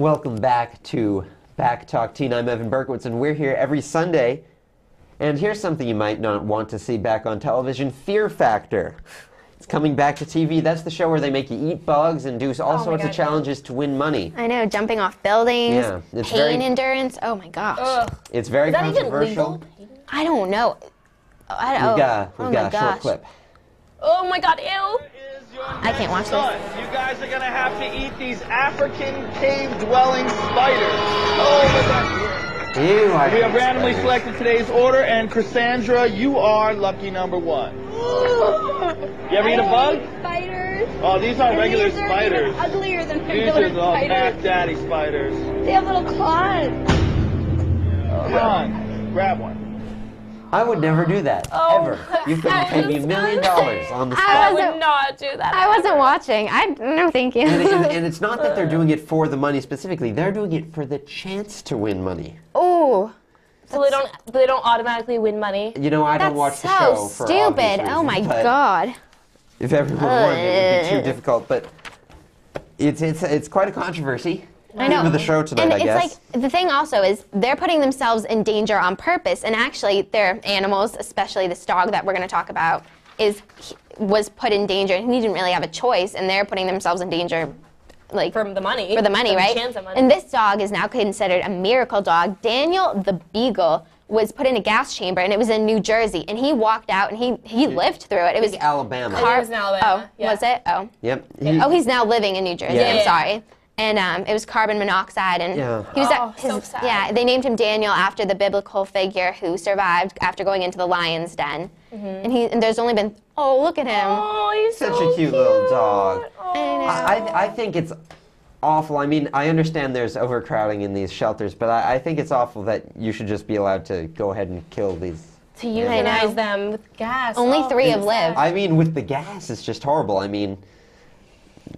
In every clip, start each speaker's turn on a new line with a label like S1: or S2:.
S1: Welcome back to Back Talk Teen. I'm Evan Berkowitz, and we're here every Sunday. And here's something you might not want to see back on television Fear Factor. It's coming back to TV. That's the show where they make you eat bugs and do all
S2: Oh
S1: sorts
S2: God,
S1: of challenges to win money.
S3: I know, jumping off buildings,
S1: Yeah, it's
S3: pain
S1: very-
S3: endurance. Oh my gosh.
S2: Ugh.
S1: It's very
S2: Is that even
S1: controversial.
S2: legal?
S3: I don't know. I don't,
S1: We've oh, got, we've
S3: oh
S1: got
S3: my
S1: a short clip.
S2: Oh my god, ew.
S3: I can't watch this.
S4: You guys are gonna have to eat these African cave-dwelling spiders. Oh, look at that.
S1: Ew, I
S4: We have randomly
S1: spiders.
S4: selected today's order, and Cassandra, you are lucky number one. You ever eat a bug?
S5: Spiders.
S4: Oh, these are
S5: And
S4: regular
S5: these are
S4: spiders.
S5: Even uglier than
S4: These
S5: regular
S4: are all Mac
S5: spiders.
S4: Daddy spiders.
S5: They have little claws.
S4: Come on, grab one.
S1: I would never do that,
S2: Oh,
S1: ever. You couldn't pay me a million dollars on the spot.
S2: I
S3: wasn't-
S2: would not do that.
S3: I wasn't watching. I no, thank you.
S1: And, and, and it's not that they're doing it for the money specifically. They're doing it for the chance to win money.
S3: Oh.
S2: So they don't they don't automatically win money.
S1: You know, I
S3: that's
S1: don't watch
S3: so
S1: the show for obvious
S3: stupid. Oh my god.
S1: If everyone won, it would be too
S3: uh.
S1: difficult. But it's it's it's quite a controversy.
S3: I know.
S1: Theme of the show tonight,
S3: and
S1: I
S3: it's
S1: guess.
S3: like the thing also is they're putting themselves in danger on purpose, and actually their animals, especially this dog that we're going to talk about, is was put in danger, and he didn't really have a choice, and they're putting themselves in danger, like
S2: from the money.
S3: for the money,
S2: For
S3: right?
S2: chance of money.
S3: And this dog is now considered a miracle dog. Daniel the Beagle was put in a gas chamber, and it was in New Jersey, and he walked out, and he he lived through it. It was
S1: Alabama.
S2: think it was in Alabama,
S3: Oh,
S2: yeah.
S3: was it? Oh.
S1: Yep. Oh, he-
S3: Oh, he's now living in New Jersey.
S1: Yeah.
S3: I'm sorry. And um, it was carbon monoxide, and
S1: Yeah.
S3: he was
S2: Oh,
S3: at his,
S2: so sad.
S3: yeah. They named him Daniel after the biblical figure who survived after going into the lion's den. And he and there's only been oh look at him.
S2: Oh, he's
S1: Such
S2: so
S1: a cute little dog.
S3: I know.
S1: I, I- I think it's awful. I mean, I understand there's overcrowding in these shelters, but I, I think it's awful that you should just be allowed to go ahead and kill these.
S2: to euthanize
S3: know.
S2: them with gas.
S3: Only
S2: Oh,
S3: three have lived.
S1: I mean, with the gas, it's just horrible. I mean,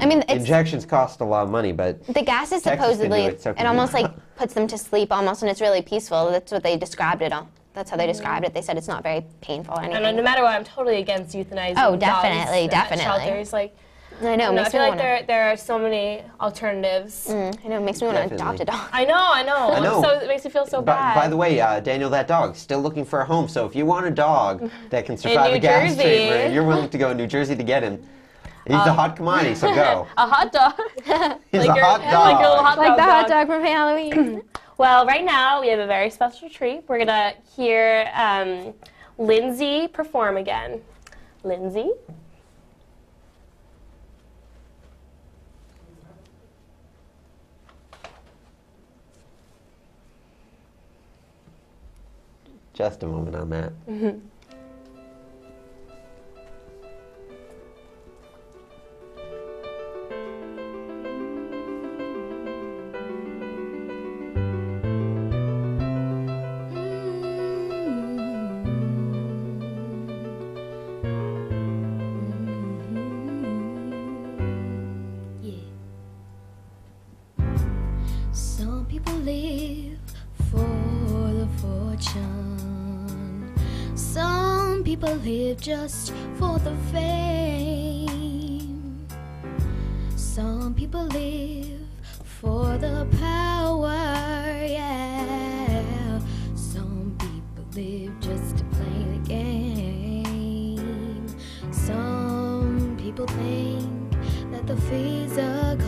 S3: I mean, it's,
S1: injections cost a lot of money, but
S3: the gas is
S1: Texas
S3: supposedly
S1: it, so
S3: it almost like puts them to sleep almost, and it's really peaceful. That's what they described it on. That's how they described it. They said it's not very painful or anything.
S2: And no matter what, I'm totally against euthanizing
S3: Oh,
S2: dogs
S3: definitely,
S2: at
S3: definitely.
S2: Shelters. Like,
S3: I know.
S2: I,
S3: it makes
S2: I feel
S3: me
S2: like
S3: wanna,
S2: there there are so many alternatives.
S3: Mm, I know. It makes me want to adopt a dog.
S2: I know, I know.
S1: I know.
S2: So it makes me feel so
S1: by,
S2: bad.
S1: by the way, uh, Daniel, that dog still looking for a home. So if you want a dog that can survive
S2: New
S1: a gas chamber, and you're willing to go to New Jersey to get him, he's a hot commodity. So go.
S2: a hot dog.
S1: He's
S2: like
S1: a
S2: your-
S1: hot
S2: Like
S1: dog.
S2: your little hot
S3: Like
S2: dog.
S3: the hot
S2: dog.
S3: dog from Halloween.
S2: Well, right now we have a very special treat. We're gonna hear um, Lindsey perform again. Lindsey.
S1: Just a moment on that.
S6: People live just for the fame. Some people live for the power, yeah. Some people live just to play the game. Some people think that the physical things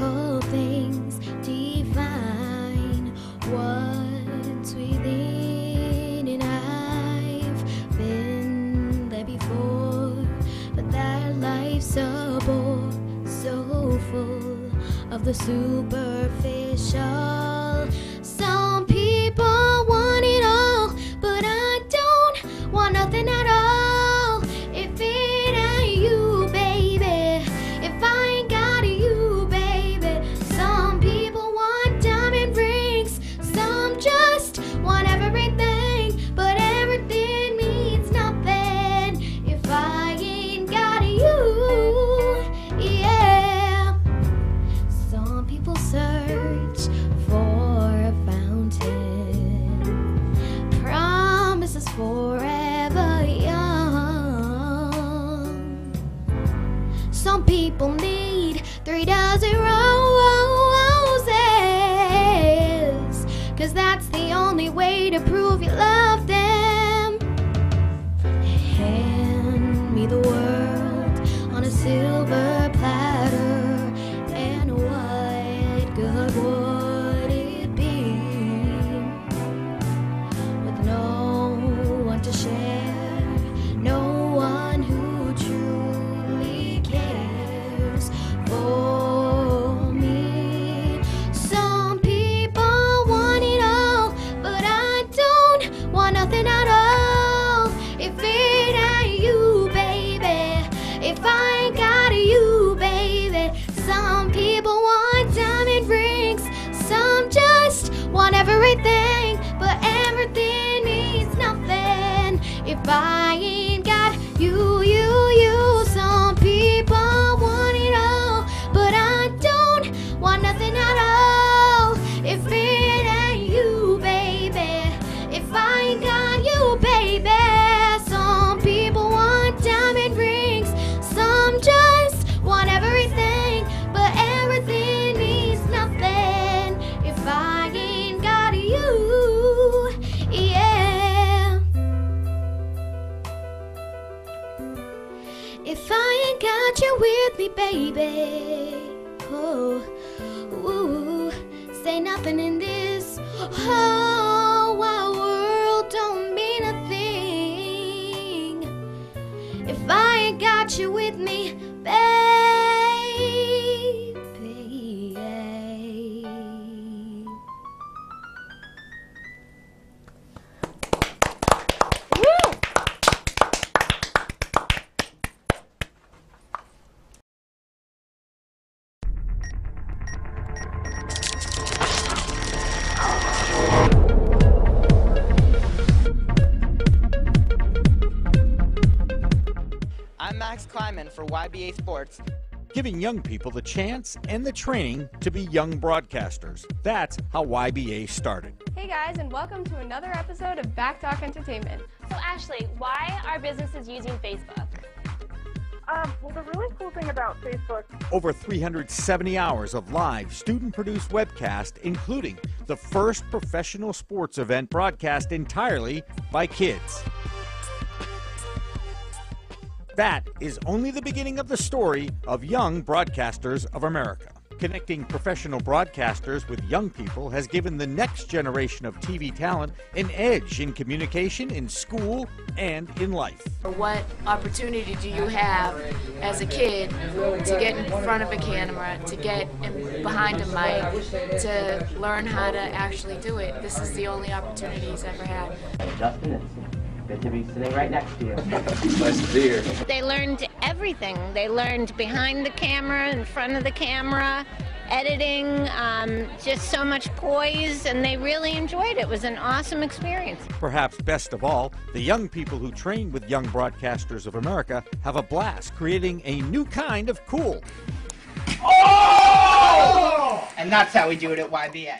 S6: the superficial. Cause that's the only way to prove you love. With me, baby, oh, ooh, say nothing in this whole wide world don't mean a thing. If I ain't got you with me, baby.
S7: For YBA Sports.
S8: giving young people the chance and the training to be young broadcasters. That's how YBA started.
S9: Hey guys, and welcome to another episode of Back Talk Entertainment.
S2: So Ashley, why are businesses using Facebook?
S5: Um, well, the really cool thing about Facebook
S8: Over 370 hours of live student produced webcast, including the first professional sports event broadcast entirely by kids. That is only the beginning of the story of Young Broadcasters of America. Connecting professional broadcasters with young people has given the next generation of TV talent an edge in communication, in school, and in life.
S10: What opportunity do you have as a kid to get in front of a camera, to get in behind a mic, to learn how to actually do it? This is the only opportunity he's ever had.
S11: Justin, it's good to be sitting right next to you. nice to be here.
S12: They learned everything. They learned behind the camera, in front of the camera, editing, um, just so much poise, and they really enjoyed it. It was an awesome experience.
S8: Perhaps best of all, the young people who train with Young Broadcasters of America have a blast creating a new kind of cool. Oh!
S7: And that's how we do it at YBA.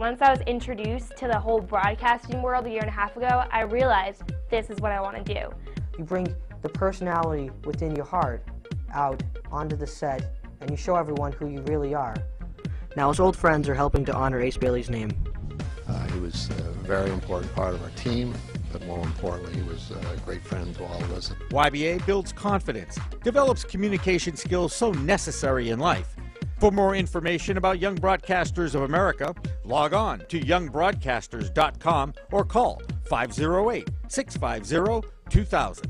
S2: Once I was introduced to the whole broadcasting world a year and a half ago, I realized this is what I want to do.
S13: You bring the personality within your heart out onto the set and you show everyone who you really are. Now, his old friends are helping to honor Ace Bailey's name.
S14: Uh, he was a very important part of our team, but more importantly, he was a great friend to all of us.
S8: YBA builds confidence, develops communication skills so necessary in life. For more information about Young Broadcasters of America, log on to youngbroadcasters.com or call 508 650 2000.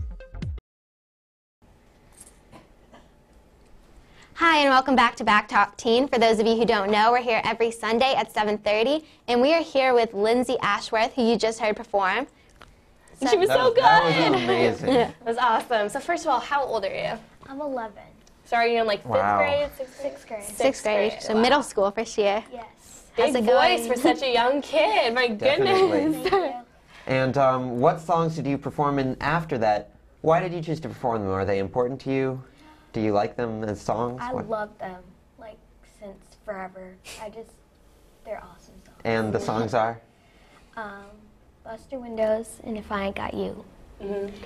S3: Hi, and welcome back to Back Talk Teen. For those of you who don't know, we're here every Sunday at 7.30, and we are here with Lindsey Ashworth, who you just heard perform.
S2: she was
S1: That
S2: so
S1: was-
S2: good.
S1: that was amazing.
S2: it was awesome. So first of all, how old are you?
S6: I'm 11.
S2: So are you in like fifth
S1: Wow.
S2: grade, sixth,
S6: Sixth grade.
S3: Sixth grade, so middle school first year.
S6: Yes.
S2: Big
S3: How's it
S2: voice
S3: going?
S2: for such a young kid. My goodness.
S1: And um, what songs did you perform in after that? Why did you choose to perform them? Are they important to you? Do you like them as songs?
S6: I
S1: What-
S6: love them, like, since forever. I just, they're awesome songs.
S1: And the songs are?
S6: Um, Bust Your Windows and If I Ain't Got You.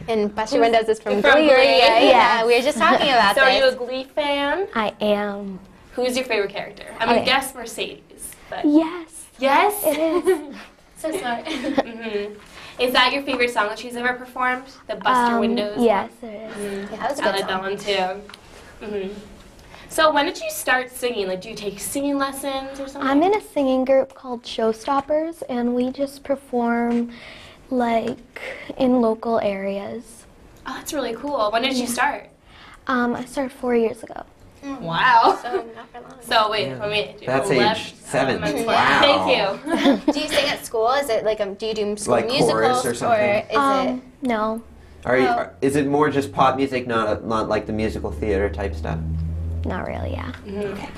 S3: And Bust Your Windows is from,
S2: From
S3: Glee.
S2: Glee.
S3: Yeah, yeah, we were just talking about that.
S2: so are you a Glee fan?
S6: I am.
S2: Who's your favorite character? I'm gonna guess Mercedes. But
S6: Yes.
S2: yes.
S6: It is.
S2: So smart. hmm Is that your favorite song that she's ever performed? The Bust Your
S15: Um,
S2: Windows.
S15: yes,
S2: one?
S15: it is.
S2: Mhm.
S3: Yeah, that was a
S2: I
S3: good
S2: like that one too. hmm So when did you start singing? Like, do you take singing lessons or something?
S15: I'm in a singing group called Showstoppers, and we just perform like in local areas.
S2: Oh, that's really cool. When did you start?
S15: Um, I started four years ago.
S2: Wow.
S3: So not for long.
S2: So wait,
S1: Yeah.
S2: let me.
S1: That's
S2: left,
S1: age seven.
S2: um,
S1: Wow.
S2: Thank you.
S3: do you sing at school? Is it like um, do you do school
S1: Like
S3: musicals
S1: or something?
S3: is
S15: Um, no,
S1: Are you,
S3: Oh.
S1: are- is it more just pop music, not a, not like the musical theater type stuff?
S15: not really. Yeah.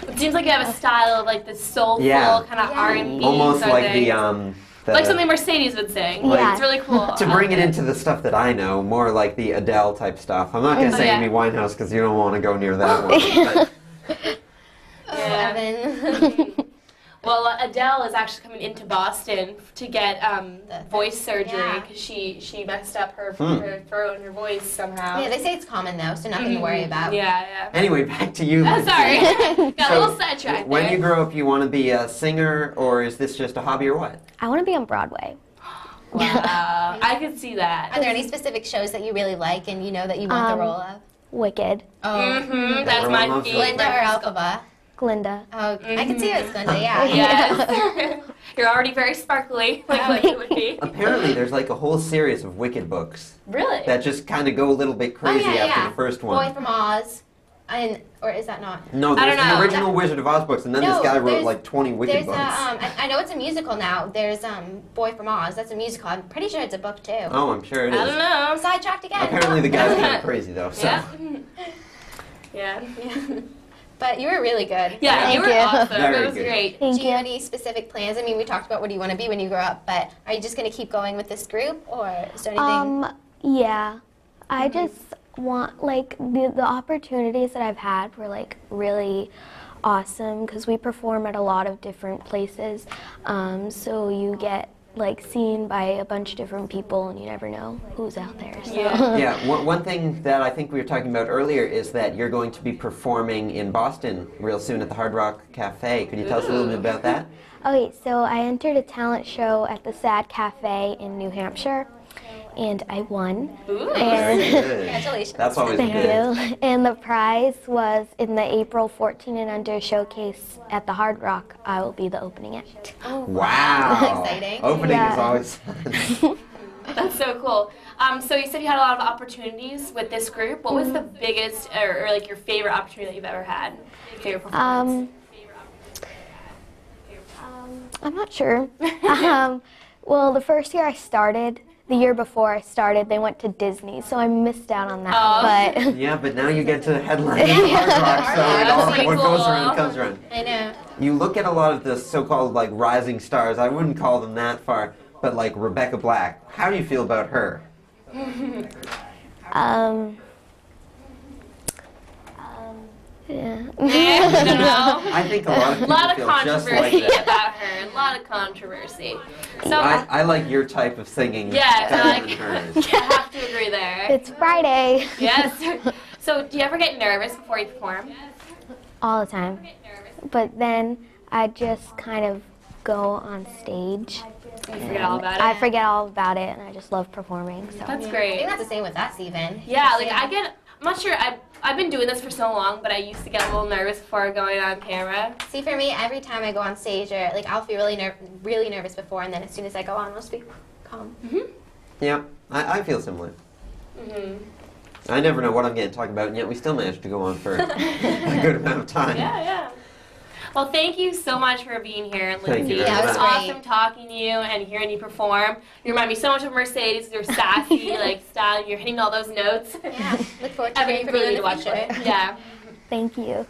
S2: It seems like you have a style of like the soulful
S1: Yeah.
S2: kind of
S3: Yeah.
S2: R and B.
S1: Almost like the um. The,
S2: like something Mercedes would sing.
S15: Yeah.
S2: It's really cool.
S1: to bring it um, into the stuff that I know, more like the Adele type stuff. I'm not gonna
S2: Oh,
S1: say
S2: yeah.
S1: Amy Winehouse because you don't want to go near that one. But
S2: Yeah.
S3: Evan?
S2: Well, uh, Adele is actually coming into Boston to get um, voice surgery
S3: yeah.
S2: because she she messed up her,
S1: Hmm.
S2: her throat and her voice somehow.
S3: yeah, they say it's common though, so nothing to worry about.
S2: Yeah, yeah.
S1: anyway, back to you.
S2: Oh, sorry, got
S1: So,
S2: a little sidetracked
S1: When
S2: there.
S1: you grow up, you want to be a singer, or is this just a hobby, or what?
S15: I want to be on Broadway.
S2: Wow, I could see that.
S3: Are there any specific shows that you really like and you know that you want
S15: Um,
S3: the role of?
S15: Wicked.
S3: Oh,
S2: hmm that's my
S1: Everyone loves
S2: favorite.
S3: Glinda or Elphaba?
S15: Glinda.
S3: Oh, I can see it as Glinda. Yeah.
S2: Yes. You're already very sparkly, like Glinda would be.
S1: Apparently, there's like a whole series of Wicked books
S2: Really?
S1: that just kind of go a little bit crazy
S3: oh, yeah,
S1: after
S3: yeah.
S1: the first one.
S3: Boy
S1: one.
S3: from Oz, and or is that not?
S1: No,
S2: I
S1: there's the
S2: know.
S1: original Wizard of Oz books, and then
S3: No,
S1: this guy wrote like 20 Wicked
S3: There's
S1: books.
S3: a, um, I, I know it's a musical now. There's um, Boy from Oz. That's a musical. I'm pretty sure it's a book too.
S1: oh, I'm sure it is.
S2: I don't know.
S3: I'm sidetracked again.
S1: Apparently, the guy's kind of crazy though. So.
S2: Yeah. Yeah.
S3: But you were really good.
S2: Yeah,
S15: Thank
S2: you were
S15: you.
S2: awesome.
S1: Very
S2: it was
S1: good.
S2: great.
S15: Thank
S3: Do you
S15: you.
S3: have any specific plans? I mean, we talked about what do you want to be when you grow up, but are you just going to keep going with this group, or is there anything?
S15: Um, yeah. I just want like the the opportunities that I've had were like really awesome because we perform at a lot of different places. Um, so you get like seen by a bunch of different people and you never know who's out there. So.
S2: Yeah.
S1: Yeah, one, one thing that I think we were talking about earlier is that you're going to be performing in Boston real soon at the Hard Rock Cafe. Could you tell us a little bit about that?
S15: Okay, so I entered a talent show at the Sad Cafe in New Hampshire, and I won.
S2: Ooh.
S15: And
S1: Good.
S3: Congratulations.
S1: That's always
S15: Thank
S1: good.
S15: you. And the prize was in the April 14 and under showcase at the Hard Rock. I will be the opening act.
S1: Oh, Wow.
S3: Exciting.
S1: Opening is
S15: Yeah.
S1: always fun.
S2: That's so cool. Um, so you said you had a lot of opportunities with this group. What was the biggest or, or like your favorite opportunity that you've ever had? Favorite performance?
S15: Um, I'm not sure. um, well, the first year I started, the year before I started, they went to Disney, so I missed out on that.
S2: Oh.
S15: But
S1: yeah, but now you get to headline at Hard Rock, so it all,
S2: pretty
S1: what goes around comes around.
S3: I know.
S1: You look at a lot of the so-called like rising stars. I wouldn't call them that far, but like Rebecca Black. How do you feel about her?
S15: um,
S2: Eh, I don't know.
S1: I think a lot of
S2: A
S1: people
S2: lot of
S1: feel just like
S2: controversy
S1: that.
S2: about her. A lot of controversy. So
S1: I, I like your type of singing
S2: yeah,
S1: better
S2: like,
S1: than hers.
S2: I have to agree there.
S15: it's Friday.
S2: Yes. So do you ever get nervous before you perform?
S15: all the time. But then I just kind of go on stage.
S2: You forget all about it.
S15: I forget all about it, and I just love performing. So
S2: That's great.
S3: I think that's the same with us, even.
S2: Yeah, like I get. I'm not sure. I I've been doing this for so long, but I used to get a little nervous before going on camera.
S3: See, for me, every time I go on stage, or like I'll feel really, ner- really nervous before, and then as soon as I go on, I'll just be calm.
S1: Yeah, I, I feel similar.
S2: hmm
S1: I never know what I'm getting talked about, and yet we still manage to go on for a good amount of time.
S2: Yeah, yeah. Well, thank you so much for being here, Lindsey.
S1: Thank you very
S2: it was
S1: much.
S2: awesome talking to you and hearing you perform. You remind me so much of Mercedes. You're sassy, like style. You're hitting all those notes.
S3: Yeah, look forward to
S2: I
S3: hearing from you
S2: really
S3: in
S2: need
S3: the
S2: to watch it. Yeah.
S15: thank you.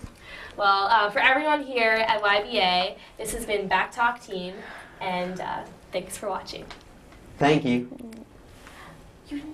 S2: Well, uh, for everyone here at YBA, this has been Back Talk Teen, and uh, thanks for watching.
S1: Thank you.
S2: You-